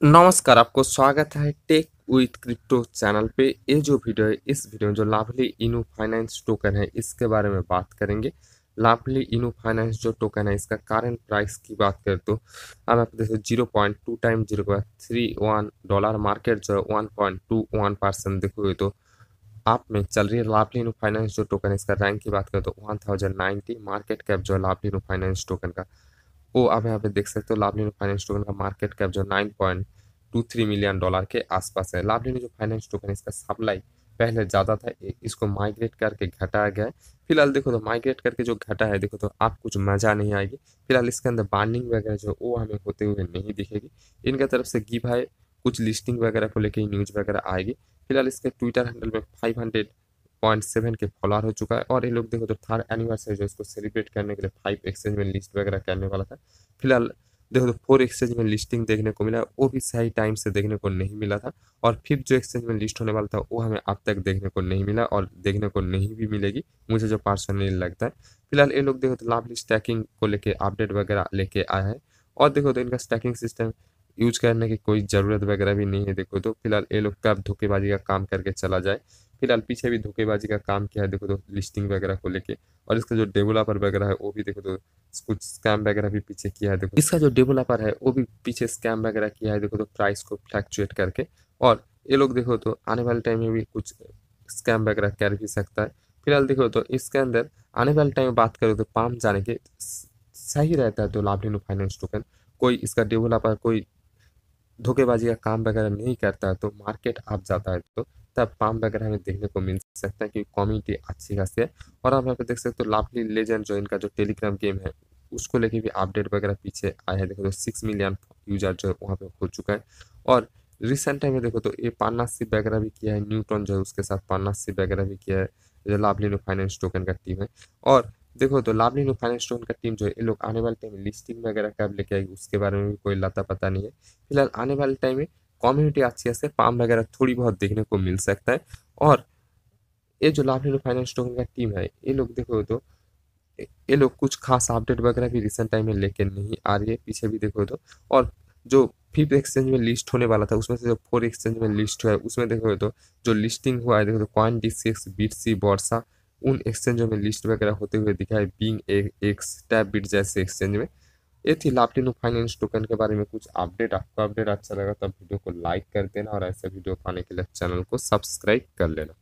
नमस्कार, आपको स्वागत है टेक विथ क्रिप्टो चैनल पे। ये जो वीडियो है, इस वीडियो में जो लाभली इनू फाइनेंस टोकन है, इसके बारे में बात करेंगे। लाभली इनू फाइनेंस जो टोकन है, इसका करंट प्राइस की बात करें तो अब आप देखो zero point two time zero point three one dollar market जो है one point two one percent देखोगे तो आप में चल रही है लाभली इनू फाइनेंस जो टोकन है, इसका रैंक की बात करें तो one thousand ninety market cap जो है लाभली इनू फाइनेंस टोकन का। वो आप यहाँ पे देख सकते हो लाभली फाइनेंस टोकन का मार्केट कैप जो nine point two three million dollar के आसपास है लाभली जो फाइनेंस टोकन इसका सप्लाई पहले ज़्यादा था इसको माइग्रेट करके घटाया गया है फ़िलहाल देखो तो माइग्रेट करके जो घटा है देखो तो आप कुछ मज़ा नहीं आएगी फ़िलहाल इसके अंदर बार्निंग वगैरह जो वो हमें होते हुए नहीं दिखेगी इनके तरफ़ से गिव है कुछ लिस्टिंग वगैरह को लेकर न्यूज़ वगैरह आएगी फ़िलहाल इसके ट्विटर हैंडल में फाइव हंड्रेड पॉइंट सेवन के फॉलोअर हो चुका है। और ये लोग देखो तो थर्ड एनिवर्सरी जो इसको सेलिब्रेट करने के लिए फाइव एक्सचेंज में लिस्ट वगैरह करने वाला था। फ़िलहाल देखो तो फोर एक्सचेंज में लिस्टिंग देखने को मिला, वो भी सही टाइम से देखने को नहीं मिला था। और फिफ्थ जो एक्सचेंज में लिस्ट होने वाला था, वो हमें अब तक देखने को नहीं मिला और देखने को नहीं भी मिलेगी, मुझे जो पर्सनली लगता है। फ़िलहाल ये लोग देखो तो लाभली स्टैकिंग को लेके अपडेट वगैरह लेके आया है। और देखो तो इनका स्टैकिंग सिस्टम यूज़ करने की कोई ज़रूरत वगैरह भी नहीं है, देखो तो फ़िलहाल ये लोग कब धोखेबाजी का काम करके चला जाए। फ़िलहाल पीछे भी धोखेबाजी का काम किया है, देखो तो लिस्टिंग वगैरह को लेके। और इसका जो डेवलपर वगैरह है, वो भी देखो तो कुछ स्कैम वगैरह भी पीछे किया है, देखो। इसका जो डेवलपर है, वो भी पीछे स्कैम वगैरह किया है, देखो तो प्राइस को फ्लैक्चुएट करके। और ये लोग देखो तो आने वाले टाइम में भी कुछ स्कैम वगैरह कर भी सकता है। फ़िलहाल देखो तो इसके अंदर आने वाले टाइम में बात करो तो पाम जाने के सही रहता है तो लाभलिनो फाइनेंस टोकन कोई इसका डेवलपर कोई धोखेबाजी का काम वगैरह नहीं करता है तो मार्केट आप जाता है तो तब पाम वगैरह हमें देखने को मिल सकता है क्योंकि कम्युनिटी अच्छी खासी है। और आप यहाँ पे देख सकते हो लाभली लेजेंड जो इनका जो टेलीग्राम गेम है, उसको लेके भी अपडेट वगैरह पीछे आया है। देखो तो सिक्स मिलियन यूज़र जो है, वहाँ पे हो चुका है। और रिसेंट टाइम में देखो तो ये पार्टनरशिप वगैरह भी किया है न्यूट्रॉन जो है, उसके साथ पार्टनरशिप वगैरह भी किया है जो लाभली फाइनेंस टोकन का टीम है। और देखो तो लाभली फाइनेंस टोकन का टीम जो है, ये लोग आने वाले टाइम में लिस्टिंग वगैरह कब लेके आएगी, उसके बारे में भी कोई लता पता नहीं है। फ़िलहाल आने वाले टाइम में कम्युनिटी अच्छी है पाम वगैरह थोड़ी बहुत देखने को मिल सकता है। और ये जो लाभ फाइनेंस टोकन का टीम है, ये लोग देखो तो ये लोग कुछ खास अपडेट वगैरह भी रिसेंट टाइम में लेके नहीं आ रही है पीछे भी देखो तो। और जो फिफ्थ एक्सचेंज में लिस्ट होने वाला था, उसमें से जो फोर एक्सचेंज में लिस्ट हुआ है, उसमें देखो तो जो लिस्टिंग हुआ है, देखो तो कॉइन डी सिक्स बीट सी बॉर्सा उन एक्सचेंजों में लिस्ट वगैरह होते हुए दिखा है बींग एक्स टैप बिट जैसे एक्सचेंज में। ये थी लापटिनो फाइनेंस टोकन के बारे में कुछ अपडेट। आपको अपडेट अच्छा लगा तो वीडियो को लाइक कर देना और ऐसे वीडियो पाने के लिए चैनल को सब्सक्राइब कर लेना।